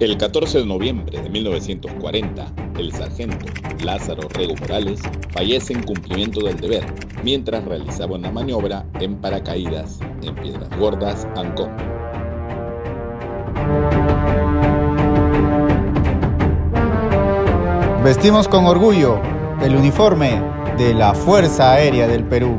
El 14 de noviembre de 1940, el sargento Lázaro Rego Morales fallece en cumplimiento del deber mientras realizaba una maniobra en paracaídas en Piedras Gordas, Ancón. Vestimos con orgullo el uniforme de la Fuerza Aérea del Perú.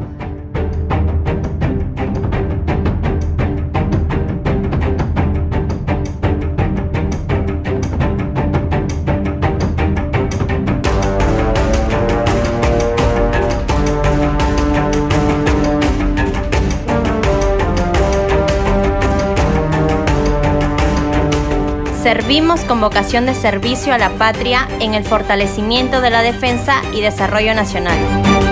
Servimos con vocación de servicio a la patria en el fortalecimiento de la defensa y desarrollo nacional.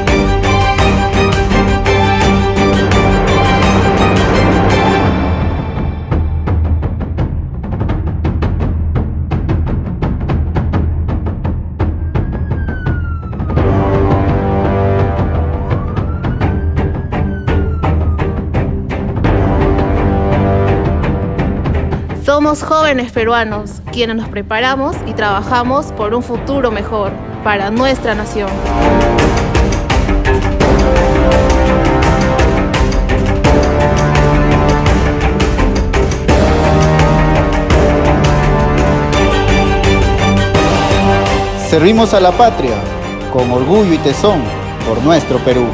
Somos jóvenes peruanos quienes nos preparamos y trabajamos por un futuro mejor para nuestra nación. Servimos a la patria con orgullo y tesón por nuestro Perú.